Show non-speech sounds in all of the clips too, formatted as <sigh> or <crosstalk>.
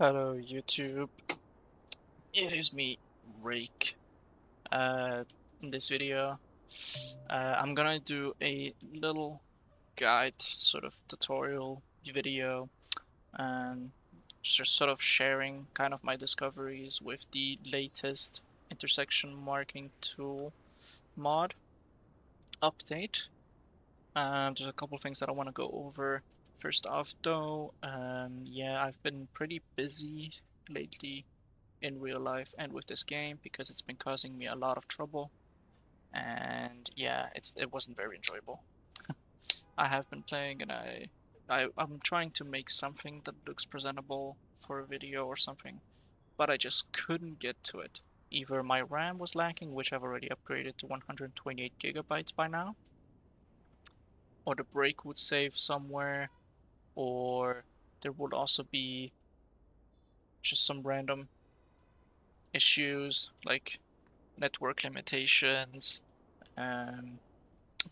Hello YouTube, it is me, Rake. Uh, in this video, uh, I'm gonna do a little guide, sort of tutorial video, and just sort of sharing kind of my discoveries with the latest intersection marking tool mod update. Um, there's a couple things that I want to go over. First off, though, um, yeah, I've been pretty busy lately in real life and with this game because it's been causing me a lot of trouble. And yeah, it's it wasn't very enjoyable. <laughs> I have been playing and I, I I'm trying to make something that looks presentable for a video or something, but I just couldn't get to it. Either my RAM was lacking, which I've already upgraded to 128 gigabytes by now, or the break would save somewhere, or there would also be just some random issues like network limitations, um,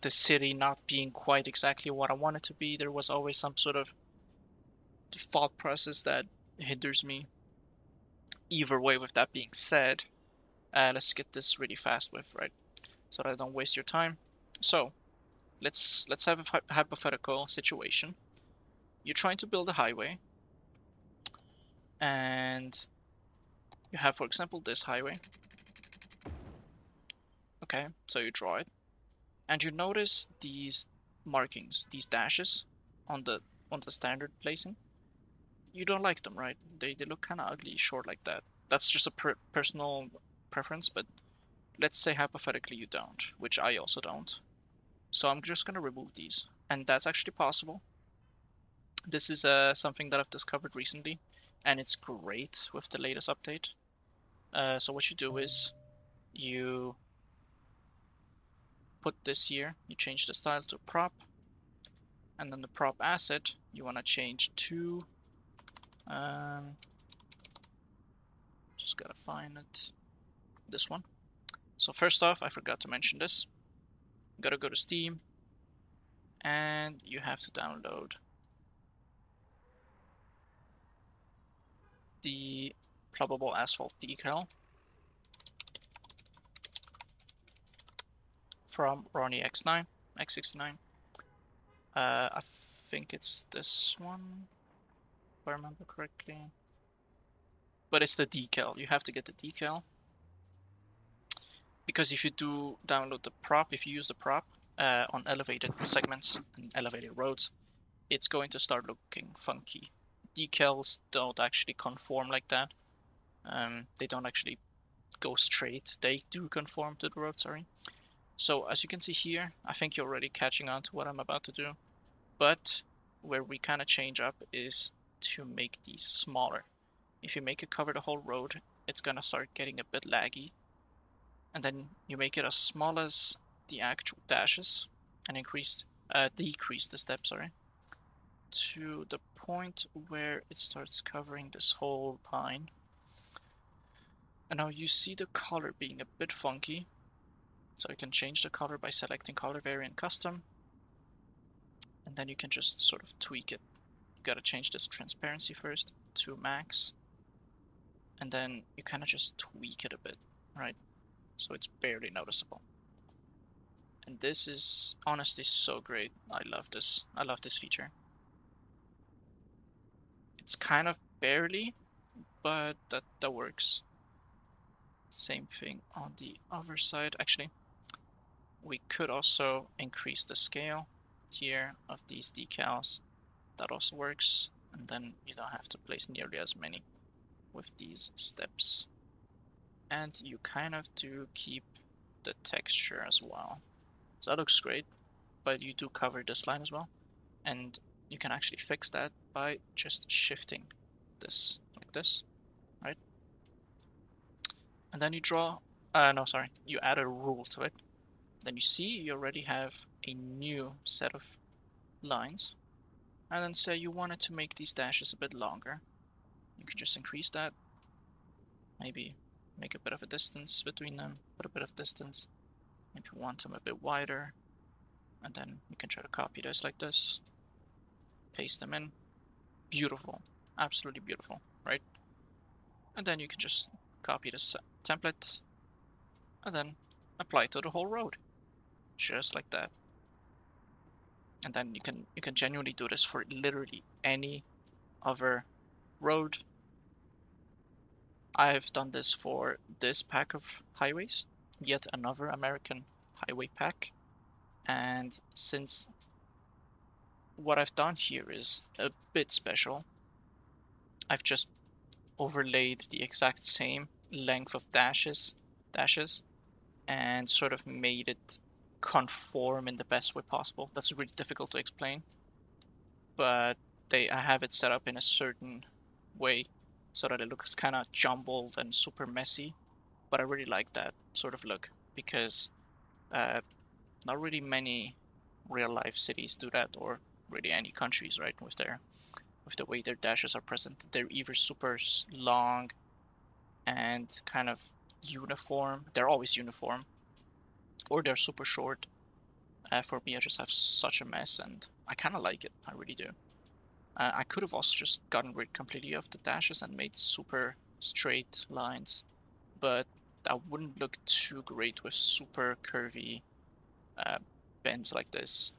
the city not being quite exactly what I want it to be. There was always some sort of thought process that hinders me. Either way, with that being said, uh, let's get this really fast with, right? So that I don't waste your time. So, let's let's have a hypothetical situation you're trying to build a highway and you have, for example, this highway. Okay, so you draw it and you notice these markings, these dashes on the on the standard placing. You don't like them, right? They, they look kind of ugly, short like that. That's just a per personal preference, but let's say hypothetically you don't, which I also don't. So I'm just going to remove these. And that's actually possible. This is uh, something that I've discovered recently, and it's great with the latest update. Uh, so what you do is you put this here, you change the style to prop, and then the prop asset you want to change to, um, just gotta find it, this one. So first off, I forgot to mention this. You gotta go to Steam, and you have to download the ploppable asphalt decal from Ronnie X9, X69. Uh, I think it's this one, if I remember correctly. But it's the decal, you have to get the decal. Because if you do download the prop, if you use the prop uh, on elevated segments and elevated roads, it's going to start looking funky decals don't actually conform like that. Um, they don't actually go straight. They do conform to the road, sorry. So as you can see here, I think you're already catching on to what I'm about to do. But where we kind of change up is to make these smaller. If you make it cover the whole road, it's gonna start getting a bit laggy. And then you make it as small as the actual dashes and increase, uh, decrease the step, sorry to the point where it starts covering this whole line. And now you see the color being a bit funky. So you can change the color by selecting color variant custom. And then you can just sort of tweak it. You gotta change this transparency first to max. And then you kind of just tweak it a bit, right? So it's barely noticeable. And this is honestly so great. I love this. I love this feature. It's kind of barely, but that, that works. Same thing on the other side. Actually, we could also increase the scale here of these decals. That also works. And then you don't have to place nearly as many with these steps. And you kind of do keep the texture as well. So that looks great, but you do cover this line as well. And you can actually fix that by just shifting this like this, right? And then you draw, uh, no, sorry, you add a rule to it. Then you see you already have a new set of lines. And then say you wanted to make these dashes a bit longer. You can just increase that. Maybe make a bit of a distance between them, put a bit of distance. Maybe want them a bit wider. And then you can try to copy this like this paste them in. Beautiful. Absolutely beautiful, right? And then you can just copy this template and then apply to the whole road. Just like that. And then you can you can genuinely do this for literally any other road. I've done this for this pack of highways, yet another American highway pack. And since what I've done here is a bit special, I've just overlaid the exact same length of dashes dashes and sort of made it conform in the best way possible. That's really difficult to explain, but they I have it set up in a certain way so that it looks kind of jumbled and super messy. But I really like that sort of look because uh, not really many real life cities do that, or really any countries, right? With their with the way their dashes are present, they're either super long and kind of uniform. They're always uniform, or they're super short. Uh, for me, I just have such a mess, and I kind of like it. I really do. Uh, I could have also just gotten rid completely of the dashes and made super straight lines, but that wouldn't look too great with super curvy uh, bends like this.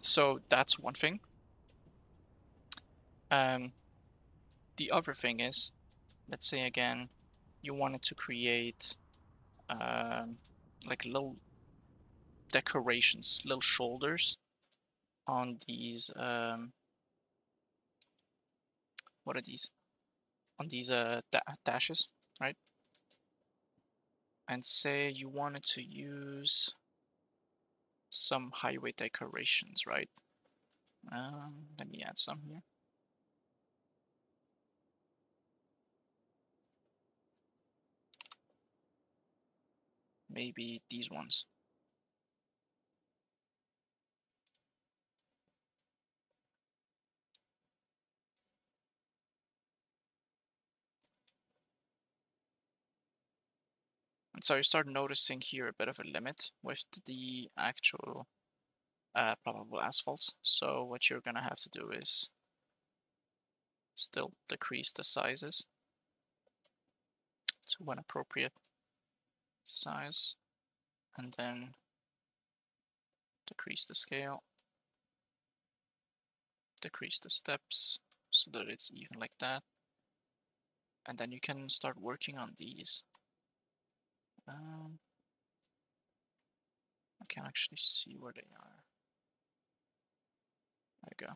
So that's one thing. Um, the other thing is, let's say again, you wanted to create um, like little decorations, little shoulders on these, um, what are these? On these uh, da dashes, right? And say you wanted to use some highway decorations, right? Um, let me add some here. Maybe these ones. So you start noticing here a bit of a limit with the actual uh, ploppable asphalts. So what you're gonna have to do is still decrease the sizes to an appropriate size and then decrease the scale, decrease the steps so that it's even like that. And then you can start working on these. Um, I can actually see where they are. There you go.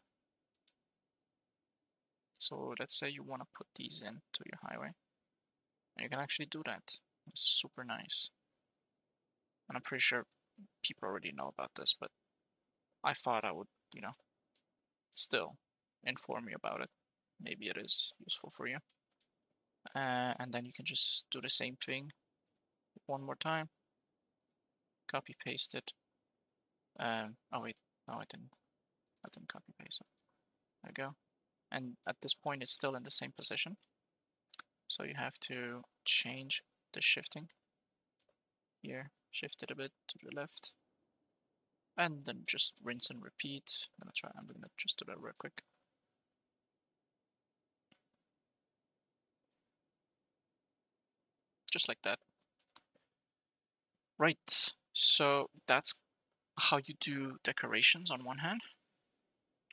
So let's say you want to put these into your highway. You can actually do that. It's super nice. And I'm pretty sure people already know about this, but I thought I would, you know, still inform you about it. Maybe it is useful for you. Uh, and then you can just do the same thing one more time. Copy paste it. Um, oh wait, no I didn't. I didn't copy paste it. There we go. And at this point it's still in the same position. So you have to change the shifting here, shift it a bit to the left, and then just rinse and repeat. I'm gonna try, I'm gonna just do that real quick. Just like that. Right, so that's how you do decorations on one hand.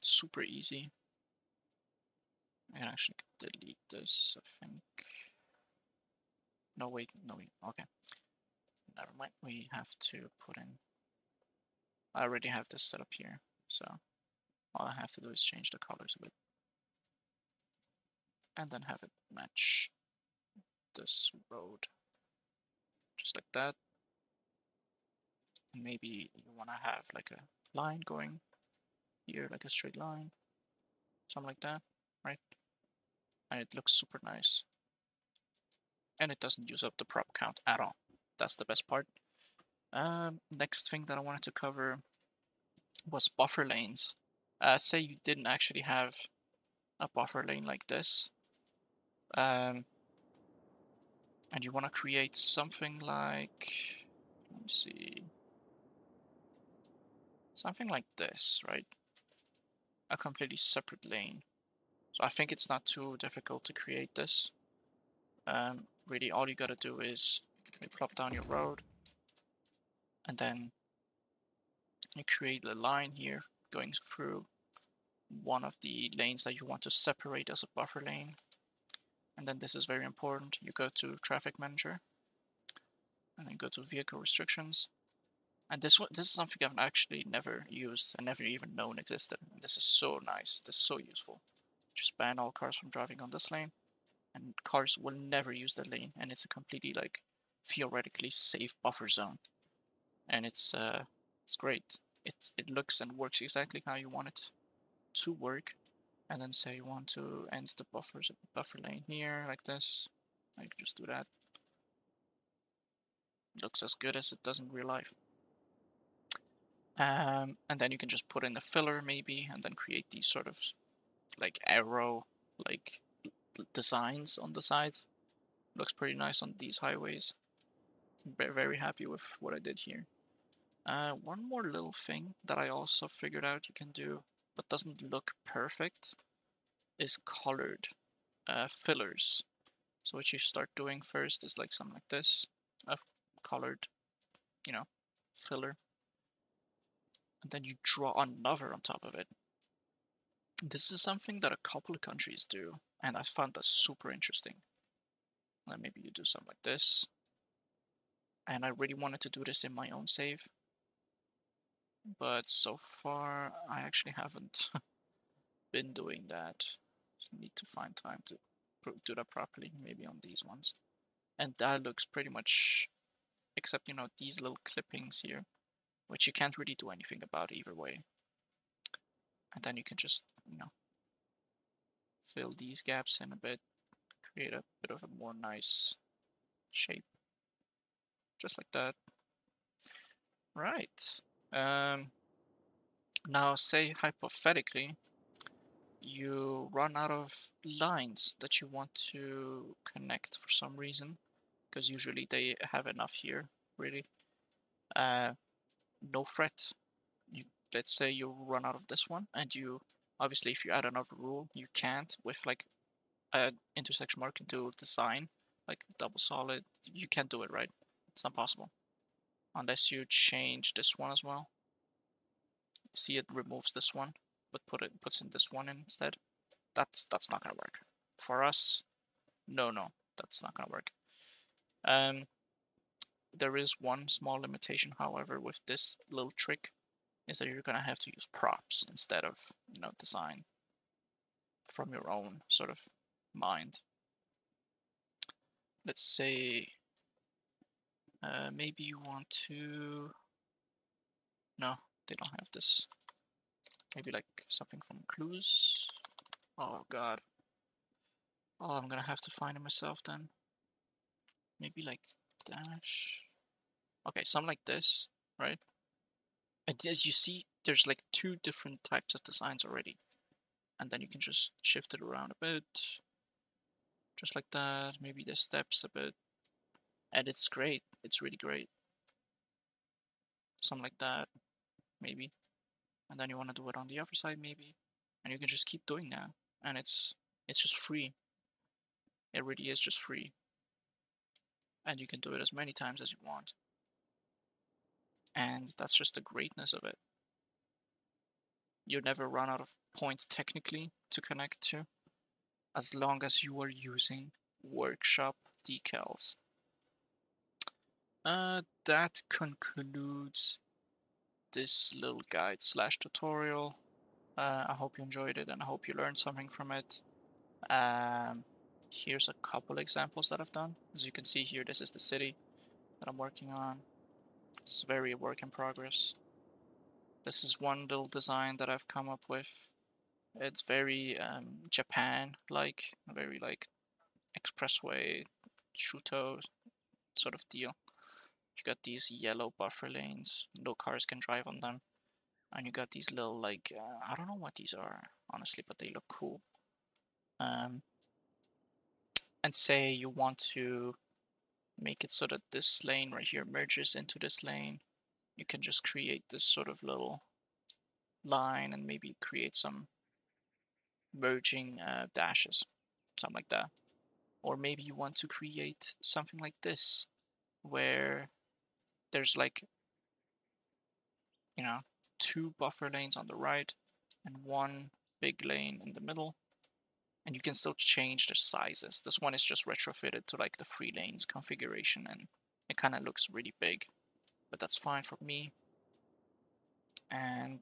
Super easy. I can actually delete this, I think. No, wait, no, wait, okay. Never mind, we have to put in... I already have this set up here, so all I have to do is change the colors a bit. And then have it match this road. Just like that. Maybe you want to have like a line going here, like a straight line. Something like that, right? And it looks super nice and it doesn't use up the prop count at all. That's the best part. Um, next thing that I wanted to cover was buffer lanes. Uh, say you didn't actually have a buffer lane like this, um, and you want to create something like, let me see, something like this, right? A completely separate lane. So I think it's not too difficult to create this. Um, really, all you gotta do is you plop down your road, and then you create a line here going through one of the lanes that you want to separate as a buffer lane. And then this is very important. You go to Traffic Manager, and then go to Vehicle Restrictions. And this this is something I've actually never used and never even known existed. This is so nice. This is so useful. Just ban all cars from driving on this lane, and cars will never use that lane. And it's a completely like theoretically safe buffer zone, and it's uh, it's great. It it looks and works exactly how you want it to work. And then say you want to end the buffers buffer lane here like this. I can just do that. Looks as good as it does in real life. Um, and then you can just put in the filler maybe, and then create these sort of like arrow like designs on the side. Looks pretty nice on these highways. Very, happy with what I did here. Uh, one more little thing that I also figured out you can do, but doesn't look perfect, is colored uh, fillers. So what you start doing first is like something like this, a colored, you know, filler. And then you draw another on top of it. This is something that a couple of countries do, and I found that super interesting. And maybe you do something like this. And I really wanted to do this in my own save. But so far, I actually haven't <laughs> been doing that. So need to find time to do that properly, maybe on these ones. And that looks pretty much, except, you know, these little clippings here, which you can't really do anything about either way. And then you can just, you know, fill these gaps in a bit, create a bit of a more nice shape. Just like that. Right. Um, now say hypothetically you run out of lines that you want to connect for some reason because usually they have enough here really uh, no fret you let's say you run out of this one and you obviously if you add another rule you can't with like a intersection mark into design like double solid you can't do it right? It's not possible. Unless you change this one as well. See it removes this one but put it puts in this one instead. That's that's not gonna work. For us no no that's not gonna work. Um there is one small limitation however with this little trick is that you're gonna have to use props instead of you know design from your own sort of mind let's say uh, maybe you want to no they don't have this Maybe like something from clues. Oh god. Oh, I'm gonna have to find it myself then. Maybe like dash. Okay, something like this, right? And as you see, there's like two different types of designs already. And then you can just shift it around a bit. Just like that. Maybe the steps a bit. And it's great. It's really great. Something like that. Maybe and then you want to do it on the other side maybe and you can just keep doing that and it's it's just free it really is just free and you can do it as many times as you want and that's just the greatness of it you never run out of points technically to connect to as long as you are using workshop decals uh, that concludes this little guide slash tutorial. Uh, I hope you enjoyed it and I hope you learned something from it. Um, here's a couple examples that I've done. As you can see here, this is the city that I'm working on. It's very work in progress. This is one little design that I've come up with. It's very um, Japan-like, very like expressway, Shuto sort of deal. You got these yellow buffer lanes, no cars can drive on them. And you got these little like, uh, I don't know what these are, honestly, but they look cool. Um, and say you want to make it so that this lane right here merges into this lane, you can just create this sort of little line and maybe create some merging uh, dashes, something like that. Or maybe you want to create something like this, where there's like, you know, two buffer lanes on the right and one big lane in the middle. And you can still change the sizes. This one is just retrofitted to like the three lanes configuration and it kind of looks really big, but that's fine for me. And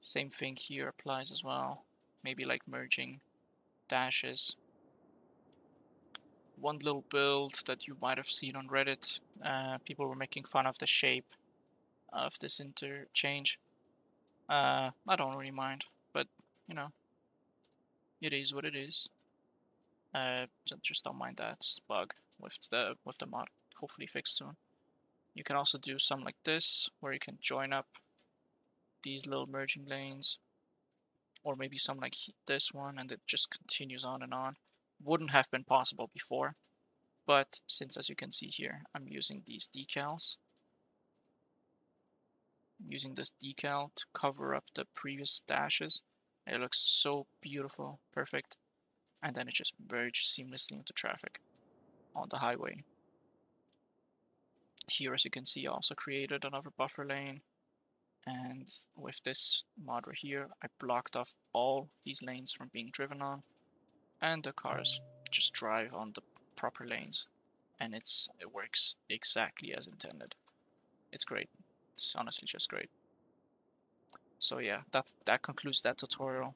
same thing here applies as well. Maybe like merging dashes. One little build that you might have seen on Reddit. Uh, people were making fun of the shape of this interchange. Uh, I don't really mind, but you know, it is what it is. Uh, just don't mind that bug with the with the mod. Hopefully fixed soon. You can also do something like this, where you can join up these little merging lanes, or maybe something like this one, and it just continues on and on. Wouldn't have been possible before, but since as you can see here, I'm using these decals. I'm using this decal to cover up the previous dashes. It looks so beautiful, perfect. And then it just merges seamlessly into traffic on the highway. Here, as you can see, I also created another buffer lane. And with this mod right here, I blocked off all these lanes from being driven on. And the cars just drive on the proper lanes. And it's it works exactly as intended. It's great. It's honestly just great. So yeah, that, that concludes that tutorial.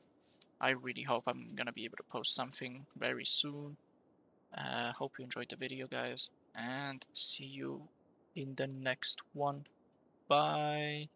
I really hope I'm gonna be able to post something very soon. Uh, hope you enjoyed the video guys and see you in the next one. Bye!